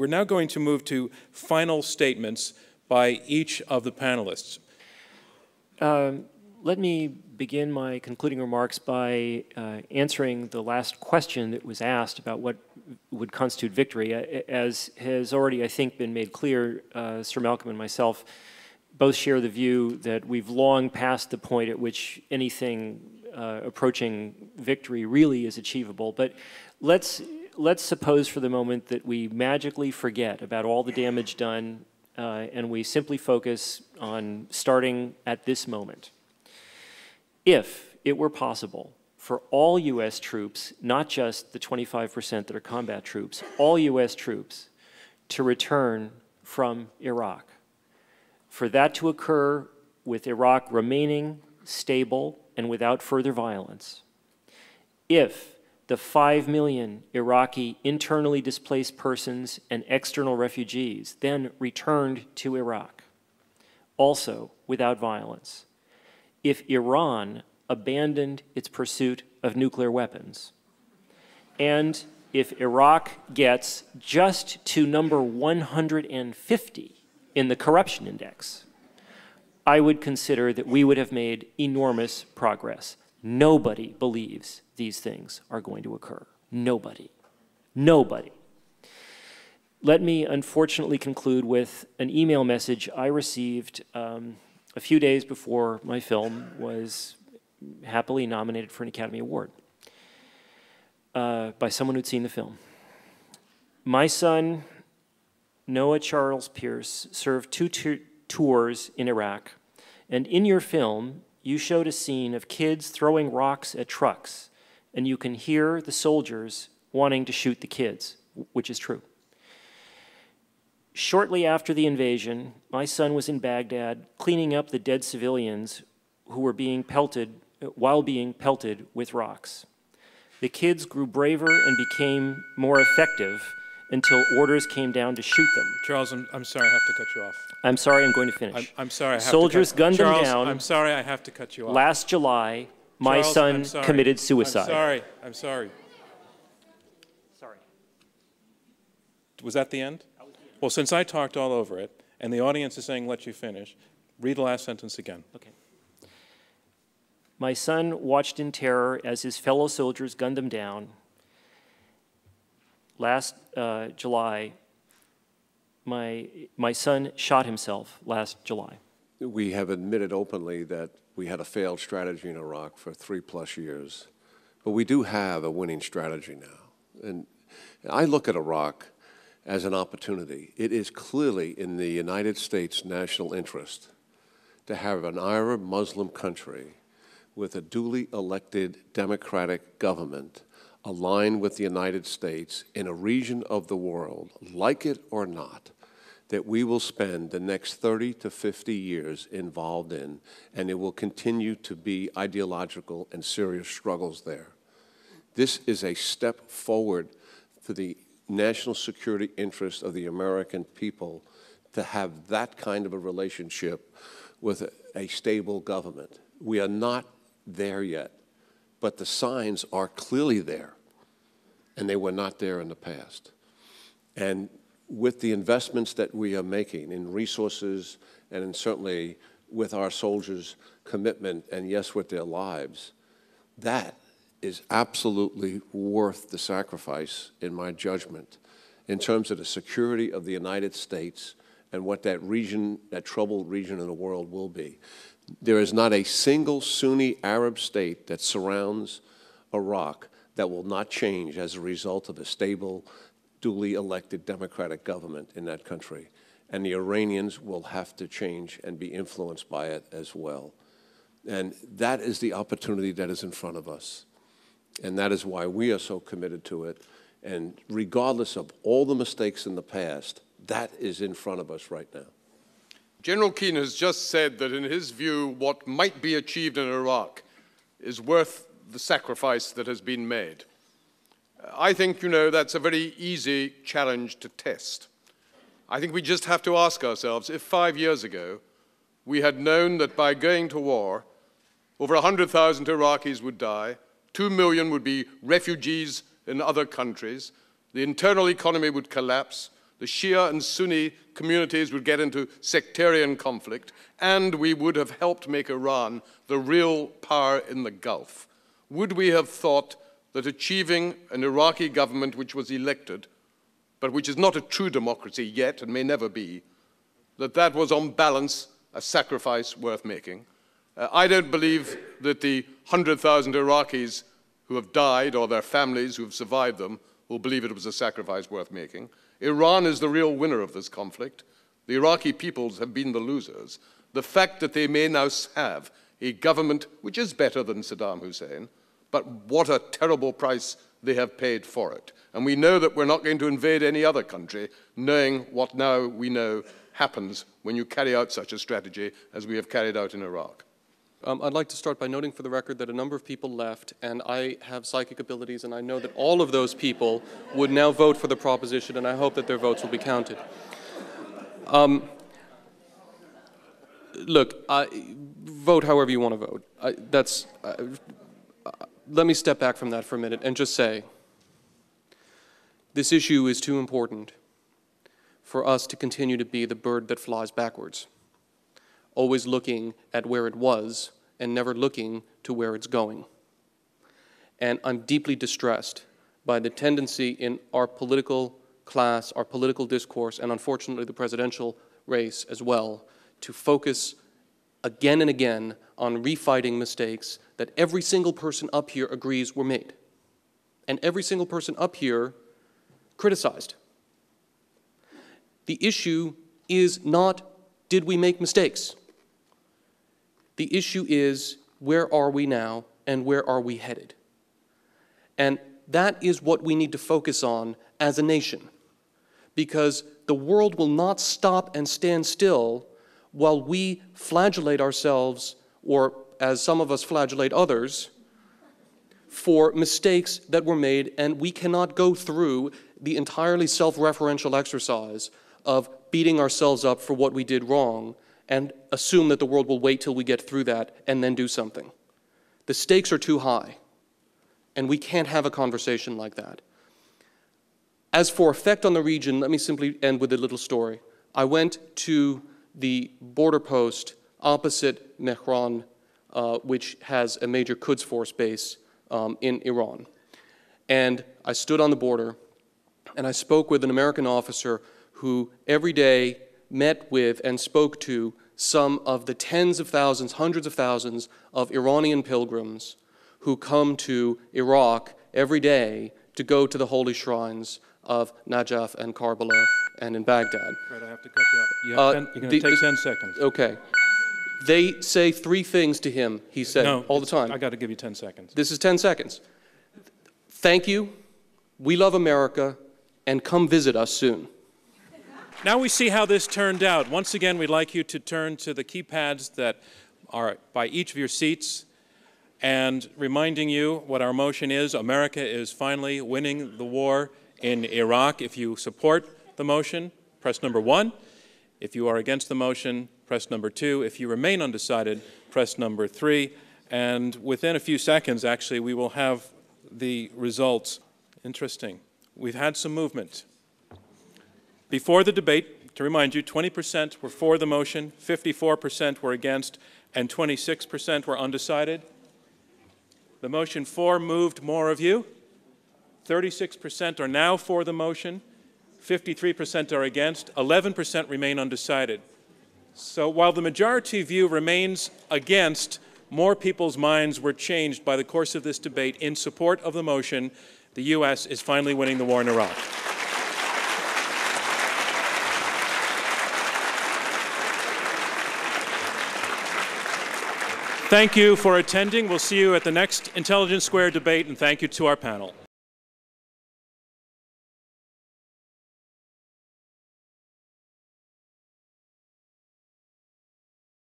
We're now going to move to final statements by each of the panelists. Um, let me begin my concluding remarks by uh, answering the last question that was asked about what would constitute victory. As has already, I think, been made clear, uh, Sir Malcolm and myself both share the view that we've long passed the point at which anything uh, approaching victory really is achievable. But let's let's suppose for the moment that we magically forget about all the damage done uh, and we simply focus on starting at this moment if it were possible for all U.S. troops, not just the 25% that are combat troops, all U.S. troops to return from Iraq. For that to occur with Iraq remaining stable and without further violence. If the 5 million Iraqi internally displaced persons and external refugees then returned to Iraq, also without violence if Iran abandoned its pursuit of nuclear weapons. And if Iraq gets just to number 150 in the corruption index, I would consider that we would have made enormous progress. Nobody believes these things are going to occur. Nobody. Nobody. Let me unfortunately conclude with an email message I received um, a few days before my film was happily nominated for an Academy Award uh, by someone who'd seen the film. My son, Noah Charles Pierce, served two tours in Iraq, and in your film, you showed a scene of kids throwing rocks at trucks, and you can hear the soldiers wanting to shoot the kids, which is true. Shortly after the invasion, my son was in Baghdad cleaning up the dead civilians who were being pelted while being pelted with rocks. The kids grew braver and became more effective until orders came down to shoot them. Charles, I'm, I'm sorry, I have to cut you off. I'm sorry, I'm going to finish. I'm, I'm sorry, I have Soldiers to cut, gunned Charles, them down. I'm sorry, I have to cut you off. Last July, my Charles, son committed suicide. I'm sorry, I'm sorry. Sorry. Was that the end? Well, since I talked all over it, and the audience is saying, let you finish, read the last sentence again. Okay. My son watched in terror as his fellow soldiers gunned them down. Last uh, July, my, my son shot himself last July. We have admitted openly that we had a failed strategy in Iraq for three plus years, but we do have a winning strategy now. And I look at Iraq as an opportunity. It is clearly in the United States' national interest to have an Arab Muslim country with a duly elected democratic government aligned with the United States in a region of the world, like it or not, that we will spend the next 30 to 50 years involved in, and it will continue to be ideological and serious struggles there. This is a step forward for the national security interest of the American people to have that kind of a relationship with a, a stable government. We are not there yet, but the signs are clearly there, and they were not there in the past. And with the investments that we are making in resources and in certainly with our soldiers' commitment and yes, with their lives, that is absolutely worth the sacrifice, in my judgment, in terms of the security of the United States and what that region, that troubled region in the world will be. There is not a single Sunni Arab state that surrounds Iraq that will not change as a result of a stable, duly elected democratic government in that country. And the Iranians will have to change and be influenced by it as well. And that is the opportunity that is in front of us. And that is why we are so committed to it. And regardless of all the mistakes in the past, that is in front of us right now. General Keane has just said that in his view, what might be achieved in Iraq is worth the sacrifice that has been made. I think, you know, that's a very easy challenge to test. I think we just have to ask ourselves if five years ago we had known that by going to war, over 100,000 Iraqis would die, 2 million would be refugees in other countries, the internal economy would collapse, the Shia and Sunni communities would get into sectarian conflict, and we would have helped make Iran the real power in the Gulf. Would we have thought that achieving an Iraqi government which was elected, but which is not a true democracy yet and may never be, that that was on balance a sacrifice worth making? Uh, I don't believe that the 100,000 Iraqis who have died or their families who have survived them will believe it was a sacrifice worth making. Iran is the real winner of this conflict. The Iraqi peoples have been the losers. The fact that they may now have a government which is better than Saddam Hussein, but what a terrible price they have paid for it. And we know that we're not going to invade any other country, knowing what now we know happens when you carry out such a strategy as we have carried out in Iraq. Um, I'd like to start by noting for the record that a number of people left, and I have psychic abilities, and I know that all of those people would now vote for the proposition, and I hope that their votes will be counted. Um, look, I, vote however you want to vote. I, that's. Uh, uh, let me step back from that for a minute and just say this issue is too important for us to continue to be the bird that flies backwards always looking at where it was and never looking to where it's going. And I'm deeply distressed by the tendency in our political class, our political discourse, and unfortunately the presidential race as well, to focus again and again on refighting mistakes that every single person up here agrees were made. And every single person up here criticized. The issue is not did we make mistakes? The issue is where are we now and where are we headed? And that is what we need to focus on as a nation. Because the world will not stop and stand still while we flagellate ourselves, or as some of us flagellate others, for mistakes that were made, and we cannot go through the entirely self referential exercise of beating ourselves up for what we did wrong and assume that the world will wait till we get through that and then do something. The stakes are too high, and we can't have a conversation like that. As for effect on the region, let me simply end with a little story. I went to the border post opposite Mehran, uh, which has a major Quds Force base um, in Iran. And I stood on the border, and I spoke with an American officer who every day met with and spoke to some of the tens of thousands, hundreds of thousands of Iranian pilgrims who come to Iraq every day to go to the holy shrines of Najaf and Karbala and in Baghdad. Right, I have to cut you off. You have Uh, 10 you're going to take 10 seconds. Okay. They say three things to him, he said, No, all the time. I got to give you 10 seconds. This is 10 seconds. Thank you. We love America. And come visit us soon. Now we see how this turned out. Once again, we'd like you to turn to the keypads that are by each of your seats and reminding you what our motion is. America is finally winning the war in Iraq. If you support the motion, press number one. If you are against the motion, press number two. If you remain undecided, press number three. And within a few seconds, actually, we will have the results. Interesting. We've had some movement. Before the debate, to remind you, 20% were for the motion, 54% were against, and 26% were undecided. The motion for moved more of you. 36% are now for the motion, 53% are against, 11% remain undecided. So while the majority view remains against, more people's minds were changed by the course of this debate in support of the motion the U.S. is finally winning the war in Iraq. Thank you for attending. We'll see you at the next Intelligence Squared debate, and thank you to our panel.